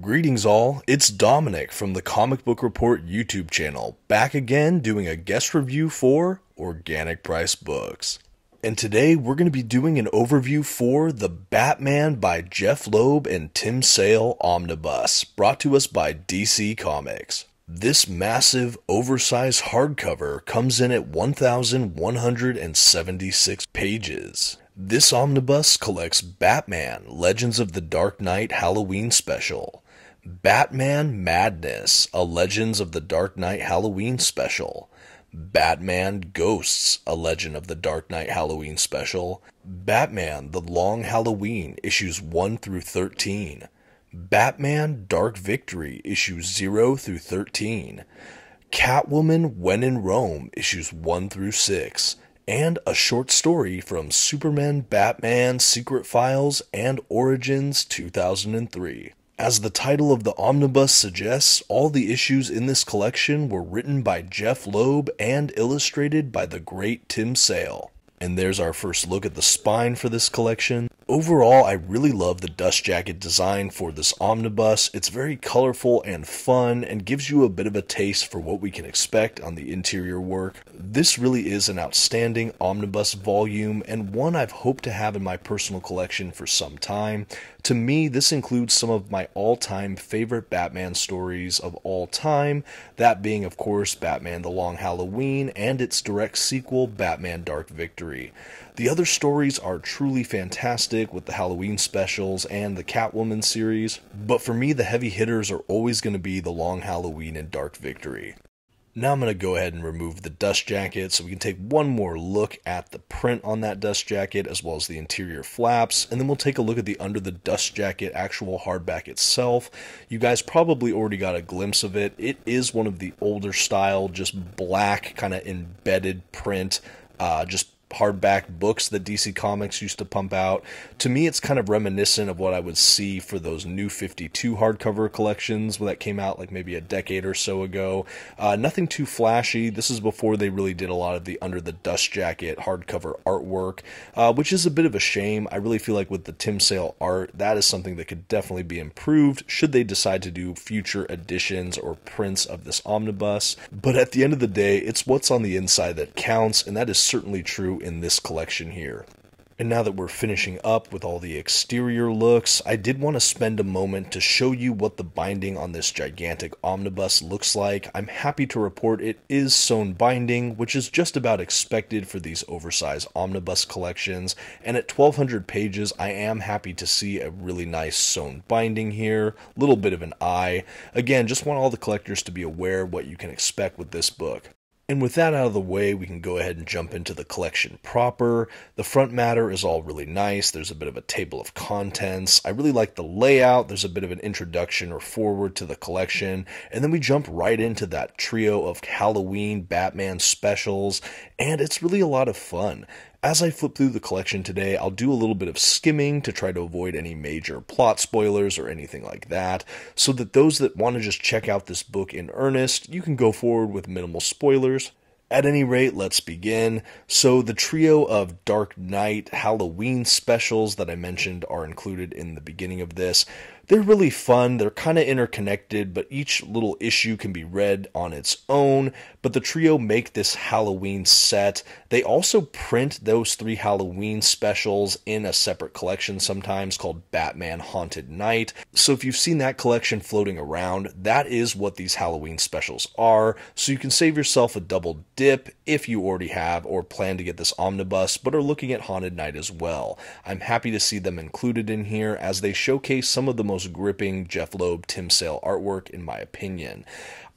Greetings, all. It's Dominick from the Comic Book Report YouTube channel, back again doing a guest review for Organic Priced Books. And today we're going to be doing an overview for The Batman by Jeph Loeb and Tim Sale Omnibus, brought to us by DC Comics. This massive, oversized hardcover comes in at 1,176 pages. This omnibus collects Batman Legends of the Dark Knight Halloween Special, Batman Madness, a Legends of the Dark Knight Halloween special. Batman Ghosts, a Legend of the Dark Knight Halloween special. Batman The Long Halloween, issues 1 through 13. Batman Dark Victory, issues 0 through 13. Catwoman When in Rome, issues 1 through 6. And a short story from Superman Batman Secret Files and Origins 2003. As the title of the omnibus suggests, all the issues in this collection were written by Jeph Loeb and illustrated by the great Tim Sale. And there's our first look at the spine for this collection. Overall, I really love the dust jacket design for this omnibus. It's very colorful and fun and gives you a bit of a taste for what we can expect on the interior work. This really is an outstanding omnibus volume and one I've hoped to have in my personal collection for some time. To me, this includes some of my all time favorite Batman stories of all time, that being, of course, Batman The Long Halloween and its direct sequel, Batman Dark Victory. The other stories are truly fantastic with the Halloween specials and the Catwoman series, but for me, the heavy hitters are always going to be The Long Halloween and Dark Victory. Now I'm going to go ahead and remove the dust jacket so we can take one more look at the print on that dust jacket as well as the interior flaps and then we'll take a look at the under the dust jacket actual hardback itself. You guys probably already got a glimpse of it. It is one of the older style just black kind of embedded print uh, just hardback books that DC Comics used to pump out. To me, it's kind of reminiscent of what I would see for those new 52 hardcover collections that came out like maybe a decade or so ago. Uh, nothing too flashy. This is before they really did a lot of the under the dust jacket hardcover artwork, uh, which is a bit of a shame. I really feel like with the Tim Sale art, that is something that could definitely be improved should they decide to do future editions or prints of this omnibus. But at the end of the day, it's what's on the inside that counts, and that is certainly true in this collection here. And now that we're finishing up with all the exterior looks, I did want to spend a moment to show you what the binding on this gigantic omnibus looks like. I'm happy to report it is sewn binding, which is just about expected for these oversized omnibus collections. And at 1200 pages, I am happy to see a really nice sewn binding here, little bit of an eye. Again, just want all the collectors to be aware of what you can expect with this book. And with that out of the way, we can go ahead and jump into the collection proper. The front matter is all really nice. There's a bit of a table of contents. I really like the layout. There's a bit of an introduction or forward to the collection. And then we jump right into that trio of Halloween Batman specials. And it's really a lot of fun. As I flip through the collection today, I'll do a little bit of skimming to try to avoid any major plot spoilers or anything like that, so that those that want to just check out this book in earnest, you can go forward with minimal spoilers. At any rate, let's begin. So, the trio of Dark Knight Halloween specials that I mentioned are included in the beginning of this. They're really fun. They're kind of interconnected, but each little issue can be read on its own. But the trio make this Halloween set. They also print those three Halloween specials in a separate collection sometimes called Batman Haunted Knight. So if you've seen that collection floating around, that is what these Halloween specials are. So you can save yourself a double dip if you already have or plan to get this omnibus, but are looking at Haunted Knight as well. I'm happy to see them included in here as they showcase some of the most gripping Jeph Loeb Tim Sale artwork, in my opinion.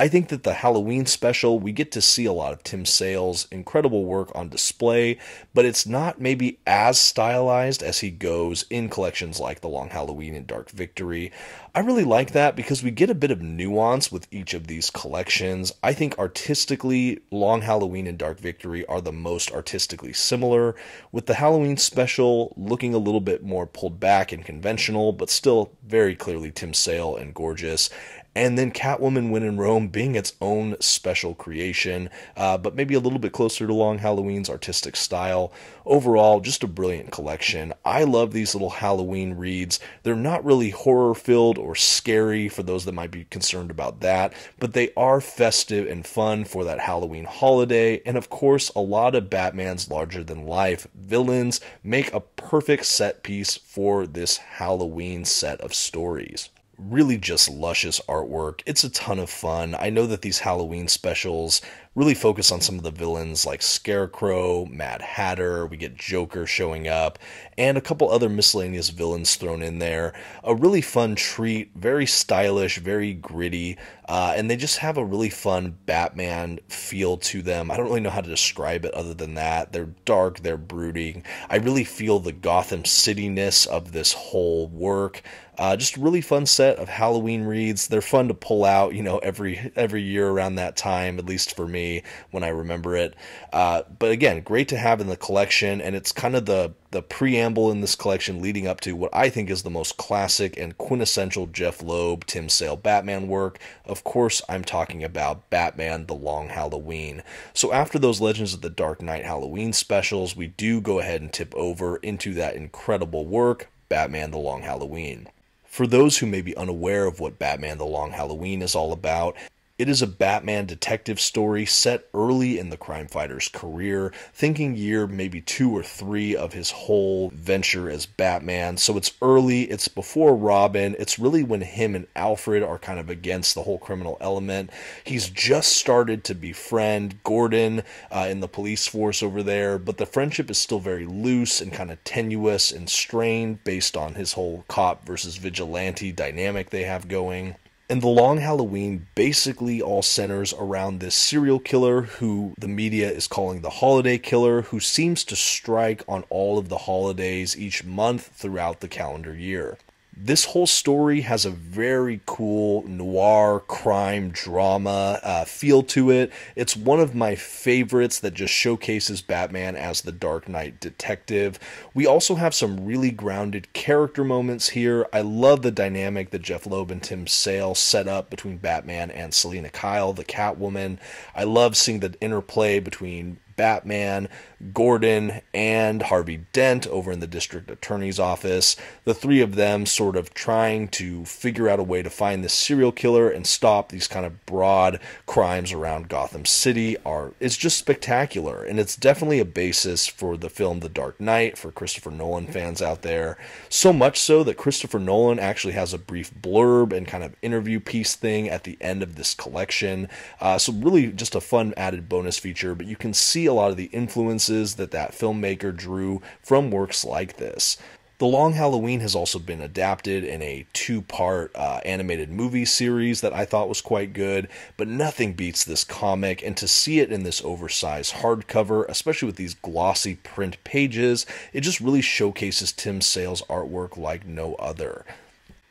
I think that the Halloween special, we get to see a lot of Tim Sale's incredible work on display, but it's not maybe as stylized as he goes in collections like The Long Halloween and Dark Victory. I really like that because we get a bit of nuance with each of these collections. I think artistically, Long Halloween and Dark Victory are the most artistically similar, with the Halloween special looking a little bit more pulled back and conventional, but still very clearly Tim Sale and gorgeous and then Catwoman When in Rome being its own special creation, uh, but maybe a little bit closer to Long Halloween's artistic style. Overall, just a brilliant collection. I love these little Halloween reads. They're not really horror filled or scary for those that might be concerned about that, but they are festive and fun for that Halloween holiday. And of course, a lot of Batman's larger than life villains make a perfect set piece for this Halloween set of stories really just luscious artwork. It's a ton of fun. I know that these Halloween specials really focus on some of the villains like Scarecrow, Mad Hatter, we get Joker showing up, and a couple other miscellaneous villains thrown in there. A really fun treat, very stylish, very gritty, uh, and they just have a really fun Batman feel to them. I don't really know how to describe it other than that. They're dark, they're brooding. I really feel the Gotham City ness of this whole work. Uh, just really fun set of Halloween reads. They're fun to pull out, you know, every every year around that time, at least for me when I remember it. Uh, but again, great to have in the collection, and it's kind of the the preamble in this collection leading up to what I think is the most classic and quintessential Jeph Loeb, Tim Sale Batman work. Of course, I'm talking about Batman The Long Halloween. So after those Legends of the Dark Knight Halloween specials, we do go ahead and tip over into that incredible work, Batman The Long Halloween. For those who may be unaware of what Batman The Long Halloween is all about, it is a Batman detective story set early in the crime fighter's career, thinking year maybe two or three of his whole venture as Batman. So it's early, it's before Robin, it's really when him and Alfred are kind of against the whole criminal element. He's just started to befriend Gordon uh, in the police force over there, but the friendship is still very loose and kind of tenuous and strained based on his whole cop versus vigilante dynamic they have going. And The Long Halloween basically all centers around this serial killer who the media is calling the holiday killer, who seems to strike on all of the holidays each month throughout the calendar year this whole story has a very cool noir crime drama uh, feel to it. It's one of my favorites that just showcases Batman as the Dark Knight detective. We also have some really grounded character moments here. I love the dynamic that Jeph Loeb and Tim Sale set up between Batman and Selina Kyle, the Catwoman. I love seeing the interplay between Batman, Gordon, and Harvey Dent over in the district attorney's office. The three of them sort of trying to figure out a way to find this serial killer and stop these kind of broad crimes around Gotham City are it's just spectacular and it's definitely a basis for the film The Dark Knight for Christopher Nolan fans out there. So much so that Christopher Nolan actually has a brief blurb and kind of interview piece thing at the end of this collection. Uh, so really just a fun added bonus feature, but you can see a lot of the influences that that filmmaker drew from works like this. The Long Halloween has also been adapted in a two part uh, animated movie series that I thought was quite good, but nothing beats this comic. And to see it in this oversized hardcover, especially with these glossy print pages, it just really showcases Tim Sale's artwork like no other.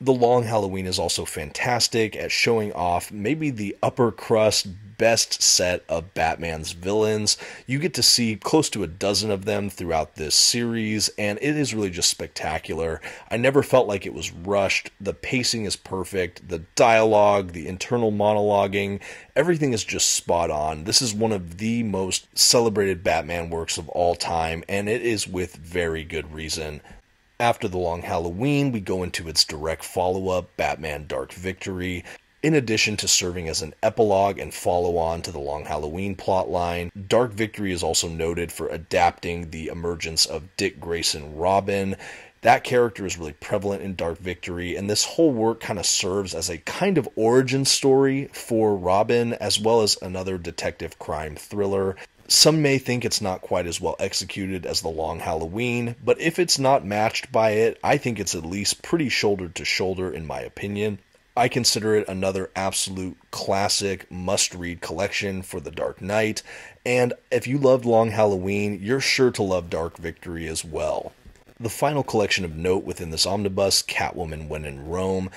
The Long Halloween is also fantastic at showing off maybe the upper crust best set of Batman's villains. You get to see close to a dozen of them throughout this series, and it is really just spectacular. I never felt like it was rushed. The pacing is perfect, the dialogue, the internal monologuing, everything is just spot on. This is one of the most celebrated Batman works of all time, and it is with very good reason. After the long Halloween, we go into its direct follow up, Batman Dark Victory. In addition to serving as an epilogue and follow on to the Long Halloween plotline, Dark Victory is also noted for adapting the emergence of Dick Grayson Robin. That character is really prevalent in Dark Victory, and this whole work kind of serves as a kind of origin story for Robin, as well as another detective crime thriller. Some may think it's not quite as well executed as The Long Halloween, but if it's not matched by it, I think it's at least pretty shoulder to shoulder in my opinion. I consider it another absolute classic must read collection for The Dark Knight, and if you loved Long Halloween, you're sure to love Dark Victory as well. The final collection of note within this omnibus, Catwoman When in Rome,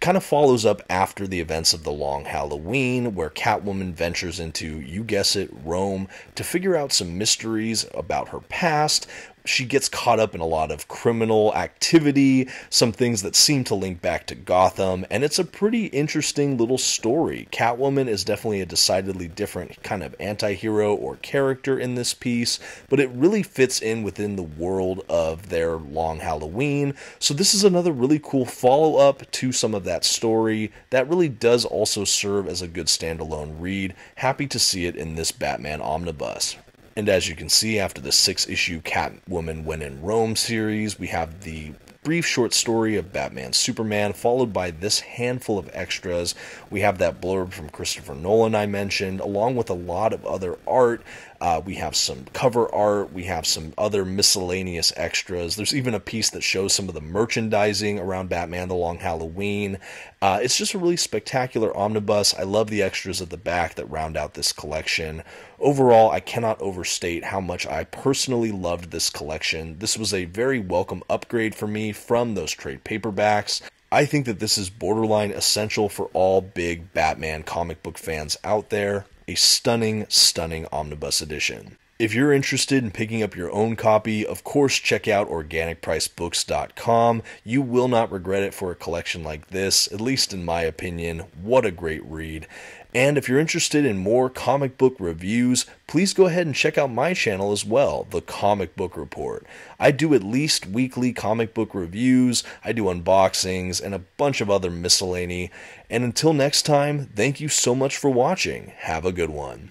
kind of follows up after the events of the Long Halloween, where Catwoman ventures into, you guess it, Rome to figure out some mysteries about her past. She gets caught up in a lot of criminal activity, some things that seem to link back to Gotham, and it's a pretty interesting little story. Catwoman is definitely a decidedly different kind of anti hero or character in this piece, but it really fits in within the world of their long Halloween. So, this is another really cool follow up to some of that story that really does also serve as a good standalone read. Happy to see it in this Batman omnibus. And as you can see, after the six issue Catwoman When in Rome series, we have the brief short story of Batman Superman, followed by this handful of extras. We have that blurb from Christopher Nolan I mentioned, along with a lot of other art. Uh, we have some cover art, we have some other miscellaneous extras. There's even a piece that shows some of the merchandising around Batman the Long Halloween. Uh, it's just a really spectacular omnibus. I love the extras at the back that round out this collection. Overall, I cannot overstate how much I personally loved this collection. This was a very welcome upgrade for me from those trade paperbacks. I think that this is borderline essential for all big Batman comic book fans out there. A stunning, stunning omnibus edition. If you're interested in picking up your own copy, of course, check out organicpricedbooks.com. You will not regret it for a collection like this, at least in my opinion. What a great read. And if you're interested in more comic book reviews, please go ahead and check out my channel as well, The Comic Book Report. I do at least weekly comic book reviews, I do unboxings, and a bunch of other miscellany. And until next time, thank you so much for watching. Have a good one.